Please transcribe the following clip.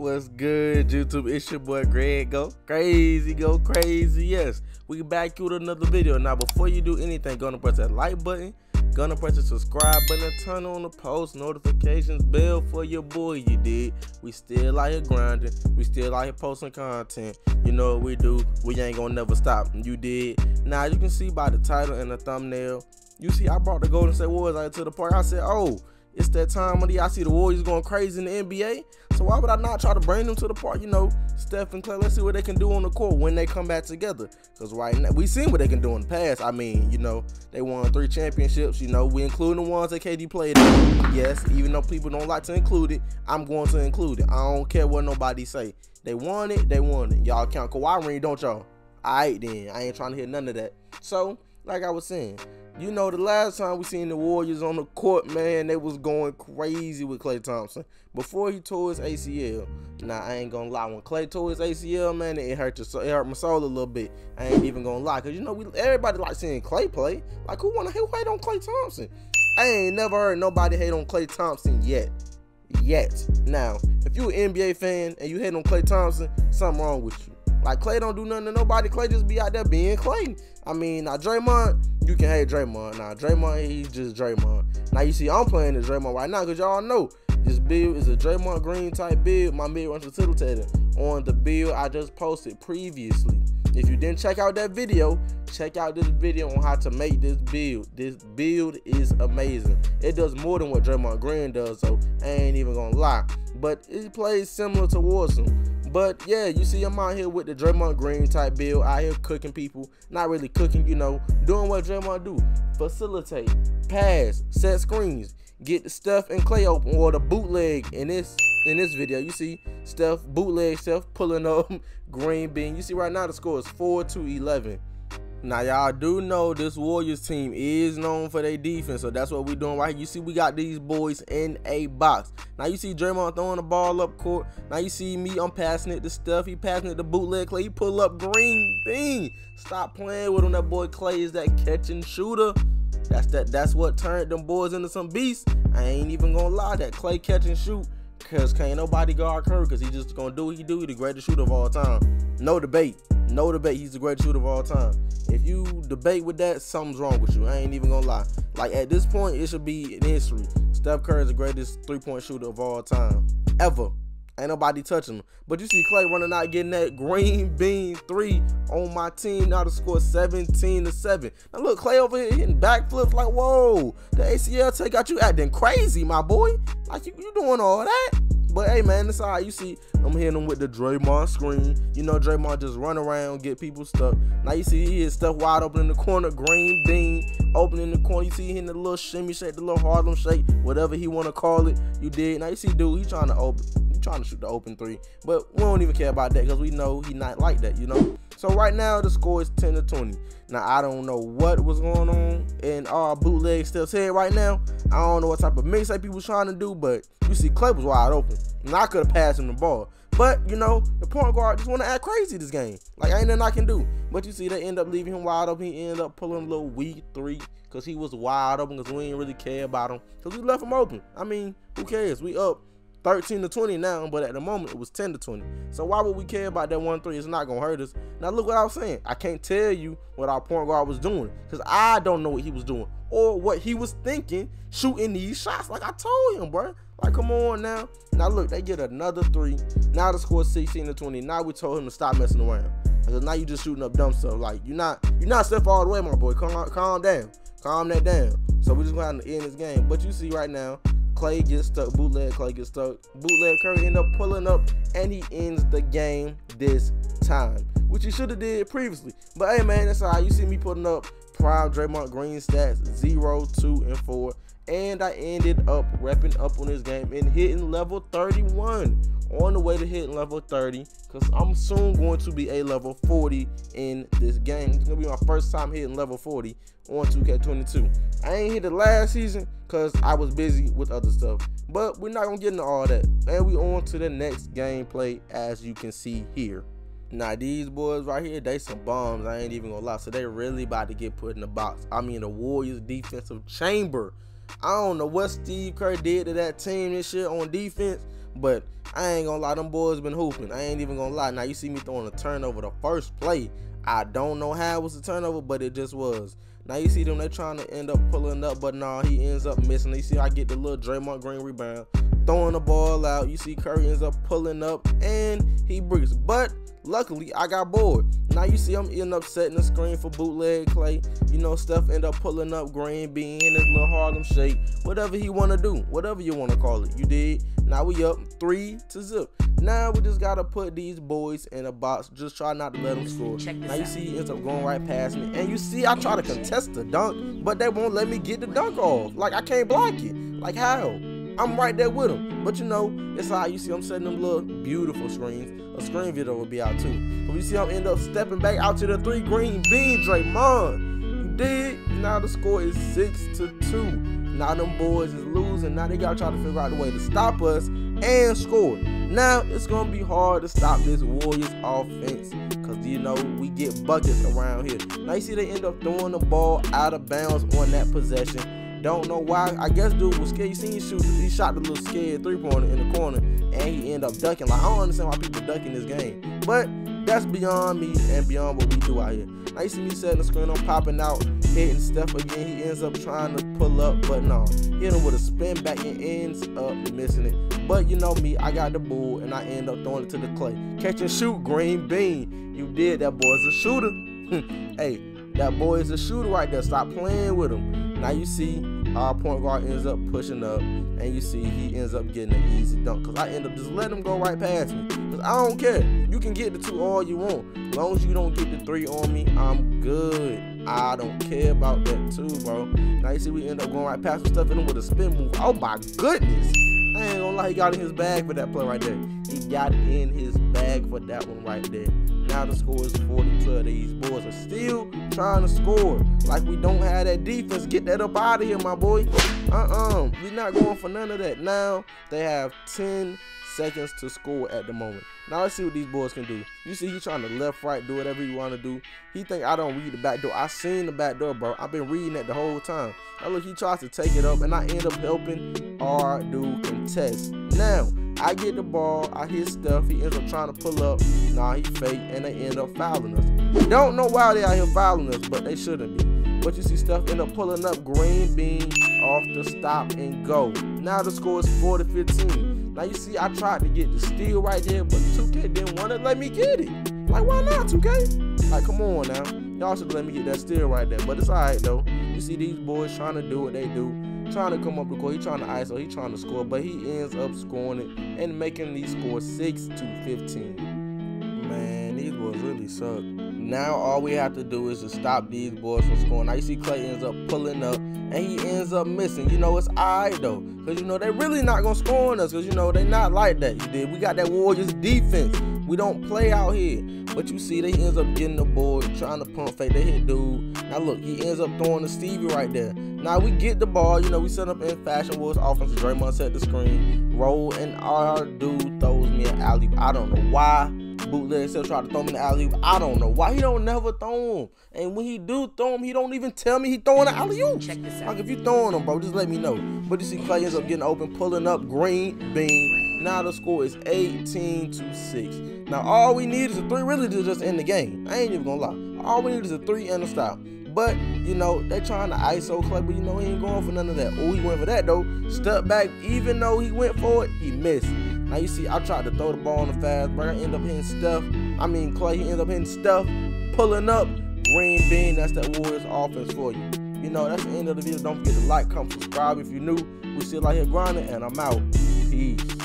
What's good, YouTube? It's your boy Greg. Go crazy, go crazy. Yes, we back you with another video. Now, before you do anything, gonna press that like button, gonna press the subscribe button, turn on the post notifications bell for your boy. You did. We still out here grinding. We still out here posting content. You know what we do. We ain't gonna never stop. You did. Now you can see by the title and the thumbnail. You see, I brought the Golden State Warriors out to the park. I said, oh it's that time when I see the Warriors going crazy in the NBA. So why would I not try to bring them to the park? You know, Steph and Klay, let's see what they can do on the court when they come back together. Because right now, we seen what they can do in the past. I mean, you know, they won three championships. You know, we include the ones that KD played in. Yes, even though people don't like to include it, I'm going to include it. I don't care what nobody say. They won it, they won it. Y'all count Kawhi ring, don't y'all? Alright then, I ain't trying to hear none of that. So, like I was saying, you know, the last time we seen the Warriors on the court, man, they was going crazy with Klay Thompson before he tore his ACL. Now I ain't gonna lie, when Klay tore his ACL, man, it hurt your, it hurt my soul a little bit. I ain't even gonna lie, cause you know we everybody like seeing Klay play. Like who wanna who hate on Klay Thompson? I ain't never heard nobody hate on Klay Thompson yet. Yet. Now, if you an NBA fan and you hate on Klay Thompson, something wrong with you. Like Klay don't do nothing to nobody. Klay just be out there being Klay. I mean, now Draymond, you can hate Draymond. Now Draymond, he's just Draymond. Now you see, I'm playing as Draymond right now because y'all know this build is a Draymond Green type build. My mid-range facilitator on the build I just posted previously. If you didn't check out that video, check out this video on how to make this build. This build is amazing. It does more than what Draymond Green does, so I ain't even gonna lie. But it plays similar to Warzone. But yeah, you see I'm out here with the Draymond Green type build, out here cooking people. Not really cooking, you know, doing what Draymond do. Facilitate, pass, set screens, get the stuff and Klay open, or the bootleg in this in this video. You see Steph bootleg Steph pulling up green bean. You see right now the score is 4 to 11. Now y'all do know this Warriors team is known for their defense, so that's what we're doing right here. You see we got these boys in a box. Now you see Draymond throwing the ball up court. Now you see me, I'm passing it to Steph. He passing it to bootleg Klay. He pull up green bean. Stop playing with him. That boy Klay is that catching shooter. That's that. That's what turned them boys into some beasts. I ain't even gonna lie. That Klay catch and shoot. Cause can't nobody guard Curry because he just gonna do what he do. He the greatest shooter of all time. No debate. No debate. He's the greatest shooter of all time. If you debate with that, something's wrong with you. I ain't even gonna lie. Like at this point, it should be in history. Steph Curry is the greatest three-point shooter of all time. Ever. Ain't nobody touching him. But you see Klay running out getting that green bean three on my team now to score 17 to 7. Now look, Klay over here hitting backflips like, whoa, the ACL take out you acting crazy, my boy. Like you, you doing all that? But hey man, it's alright. You see, I'm hitting him with the Draymond screen. You know, Draymond just run around, get people stuck. Now you see he hit Steph wide open in the corner, green bean, open in the corner. You see he hitting the little shimmy shake, the little Harlem shake, whatever he wanna call it. You did. Now you see, dude, he trying to open, he trying to shoot the open three, but we don't even care about that because we know he not like that. You know. So right now the score is 10 to 20. Now I don't know what was going on in our bootleg Steph's head right now. I don't know what type of mixtape he was trying to do, but you see Klay was wide open. And I could have passed him the ball. But, you know, the point guard just want to act crazy this game. Like, ain't nothing I can do. But you see, they end up leaving him wide open. He ended up pulling a little weak three because he was wide open because we didn't really care about him. Because we left him open. I mean, who cares? We up 13 to 20 now, but at the moment it was 10 to 20. So why would we care about that one three? It's not gonna hurt us. Now look what I was saying. I can't tell you what our point guard was doing because I don't know what he was doing or what he was thinking shooting these shots. Like I told him, bro. Like come on now. Now look, they get another three. Now the score 16 to 20. Now we told him to stop messing around. Because now you just shooting up dumb stuff. Like you're not you're not Steph all the way, my boy. Calm calm down. Calm that down. So we just to end this game. But you see right now, Klay gets stuck, bootleg Klay gets stuck, bootleg Curry end up pulling up, and he ends the game this time, which he should have did previously. But hey man, that's all right. You see me putting up prime Draymond Green stats, 0, 2, and 4. And I ended up wrapping up on this game and hitting level 31 on the way to hitting level 30 because I'm soon going to be a level 40 in this game. It's going to be my first time hitting level 40 on 2K22. I ain't hit it last season because I was busy with other stuff. But we're not going to get into all that. And we on to the next gameplay as you can see here. Now these boys right here, they some bombs. I ain't even gonna lie. So they really about to get put in the box. I mean the Warriors defensive chamber. I don't know what Steve Kerr did to that team and shit on defense, But I ain't gonna lie, them boys been hooping. I ain't even gonna lie. Now you see me throwing a turnover the first play. I don't know how it was a turnover, but it just was. Now you see them, they trying to end up pulling up, but nah, he ends up missing. You see, I get the little Draymond Green rebound, throwing the ball out. You see Curry ends up pulling up, and he breaks. But luckily, I got bored. Now you see I'm end up setting the screen for bootleg Klay. You know, Steph end up pulling up Green Bean in his little Harlem shake. Whatever he want to do, whatever you want to call it. You did. Now we up three to zip. Now we just gotta put these boys in a box. Just try not to let them score. Now you see he ends up going right past me. And you see I try to contest the dunk, but they won't let me get the dunk off. Like I can't block it. Like how? I'm right there with them. But you know, it's how you see I'm setting them little beautiful screens. A screen video will be out too. But you see I'm end up stepping back out to the three green bean Draymond. You did. Now the score is six to two. Now them boys is losing. Now they gotta try to figure out a way to stop us and score. Now it's gonna be hard to stop this Warriors offense. Cause you know we get buckets around here. Now you see they end up throwing the ball out of bounds on that possession. Don't know why. I guess dude was scared. You seen him shoot. He shot the little scared three pointer in the corner, and he ended up ducking. Like I don't understand why people duck in this game, but that's beyond me and beyond what we do out here. Now you see me setting the screen, I'm popping out, hitting Steph again. He ends up trying to pull up, but no, hit him with a spin back and ends up missing it. But you know me, I got the ball and I end up throwing it to the Klay. Catch and shoot, green bean. You did. That boy's a shooter. hey, that boy is a shooter right there. Stop playing with him. Now you see our point guard ends up pushing up, and you see he ends up getting an easy dunk. Cause I end up just letting him go right past me. Cause I don't care. You can get the two all you want. As long as you don't get the three on me, I'm good. I don't care about that too, bro. Now you see we end up going right past him, stuff in him with a spin move. Oh my goodness. I ain't gonna lie, he got in his bag for that play right there. He got in his bag for that one right there. Now the score is 40 12. These boys are still trying to score. Like we don't have that defense. Get that up out of here, my boy. Uh-uh. We're not going for none of that. Now they have 10 seconds to score at the moment. Now let's see what these boys can do. You see he trying to left, right, do whatever he want to do. He think I don't read the back door. I seen the back door, bro. I've been reading it the whole time. Now look, he tries to take it up, and I end up helping R do contest. Now, I get the ball, I hit Steph, he ends up trying to pull up. Nah, he fake, and they end up fouling us. Don't know why they out here fouling us, but they shouldn't be. But you see Steph end up pulling up green bean off the stop and go. Now the score is 4 to 15. Now you see I tried to get the steal right there, but 2K didn't want to let me get it. Like why not 2K? Like come on now. Y'all should let me get that steal right there. But it's alright though. You see these boys trying to do what they do trying to come up the court. He trying to ISO. He trying to score, but he ends up scoring it and making these scores six to fifteen. Man, these boys really suck. Now all we have to do is to stop these boys from scoring. Now you see Klay ends up pulling up and he ends up missing. You know it's alright though, cause you know they really not gonna score on us, cause you know they not like that. You did. We got that Warriors defense. We don't play out here. But you see, they ends up getting the ball, trying to pump fake. They hit dude. Now look, he ends up throwing the Stevie right there. Now we get the ball. You know, we set up in Fashion Wolves offense. Draymond set the screen, roll, and our dude throws me an alley. I don't know why. Bootleg still try to throw me the alley. I don't know why he don't never throw him. And when he do throw him, he don't even tell me he throwing an alley oop. Check this out. Like if you throwing him, bro, just let me know. But you see, Klay ends up getting open, pulling up green bean. Now the score is 18 to 6. Now all we need is a three really to just end the game. I ain't even gonna lie. All we need is a three and a stop. But, you know, they trying to ISO Klay, but you know, he ain't going for none of that. Oh, he went for that though. Step back, even though he went for it, he missed. Now you see, I tried to throw the ball on the fast break. I end up hitting stuff. I mean, Klay, he ends up hitting stuff, pulling up. Green bean, that's that Warriors offense for you. You know, that's the end of the video. Don't forget to like, comment, subscribe if you're new. We still out here grinding, and I'm out. Peace.